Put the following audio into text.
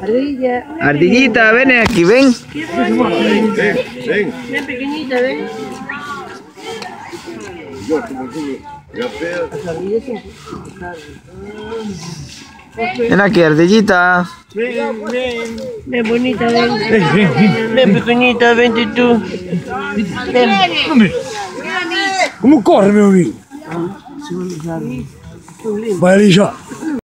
Ardilla. Ardillita, ven aquí, ven. Ven, ven. Ven pequeñita, ven. Ven aquí, ardillita. Ven, ven. Ven bonita, ven. Ven pequeñita, vente tú. Ven. ¿Cómo corre, mi amigo? Vai ali já.